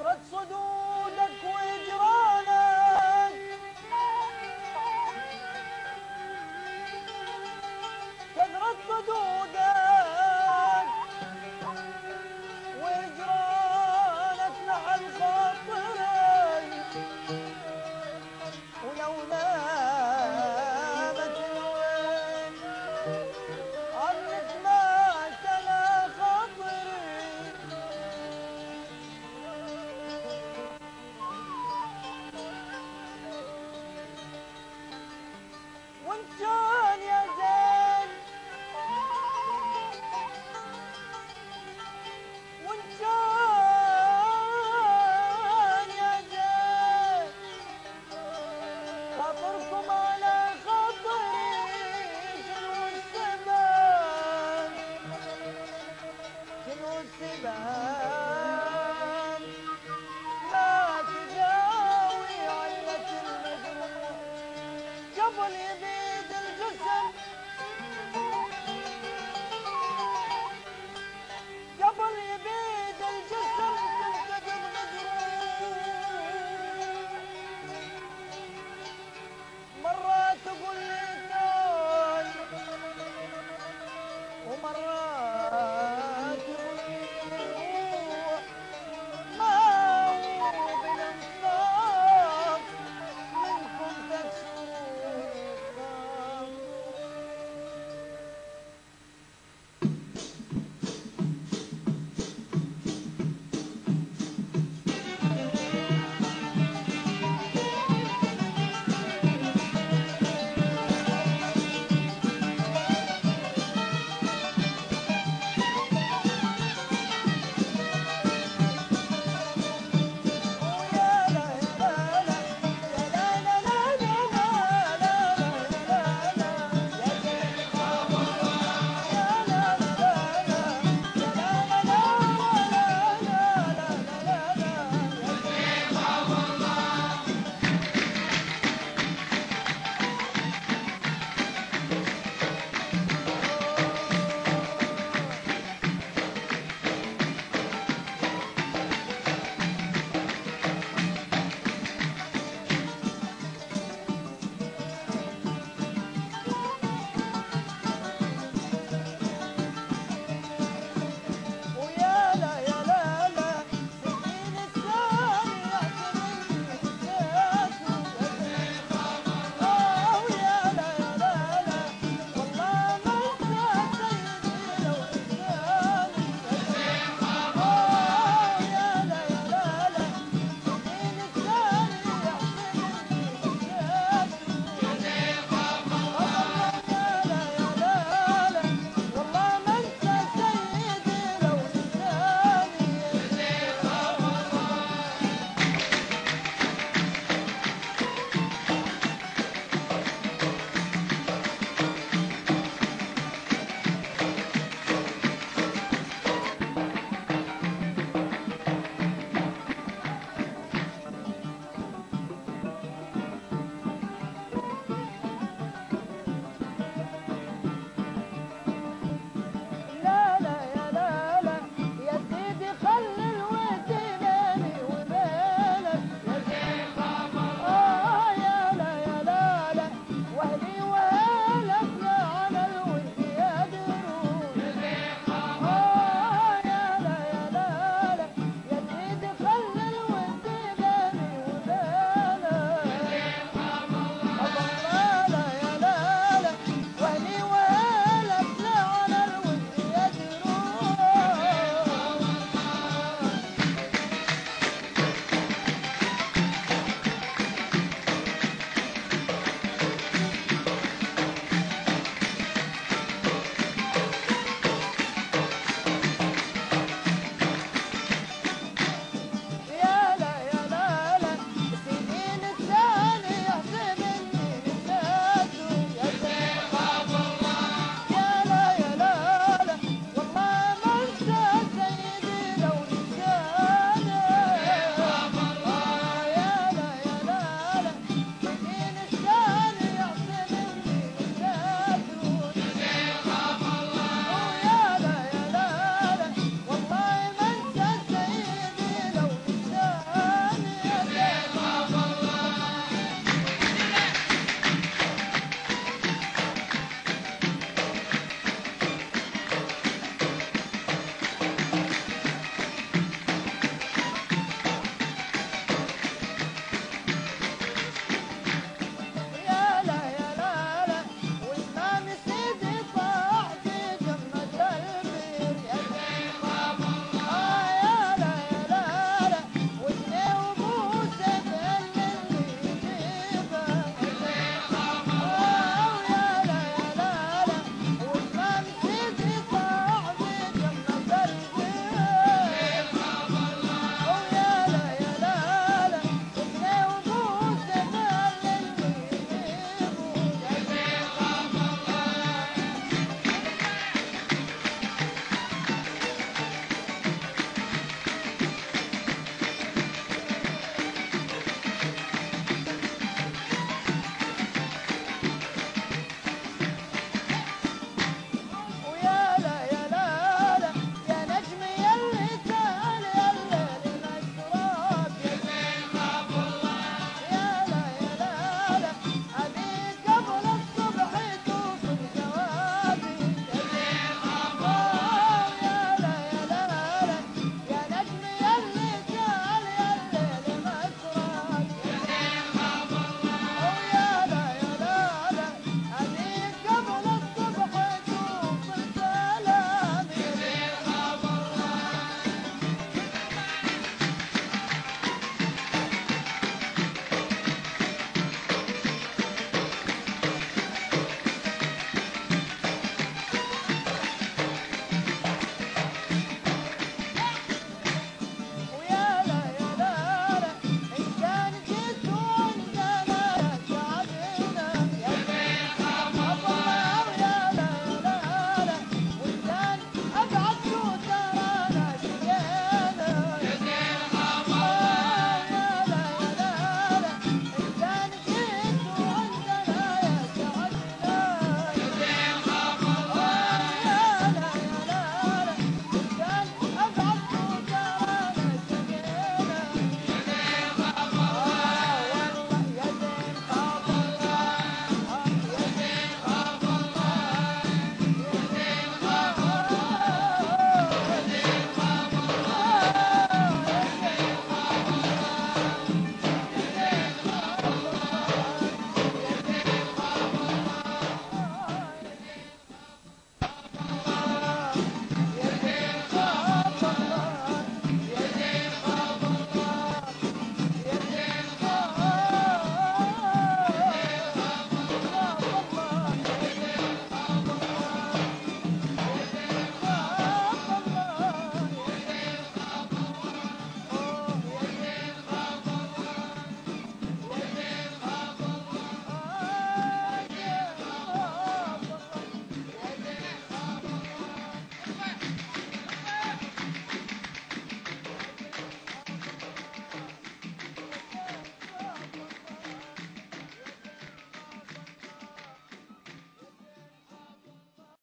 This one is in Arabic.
صدودك وإجرامك বোনের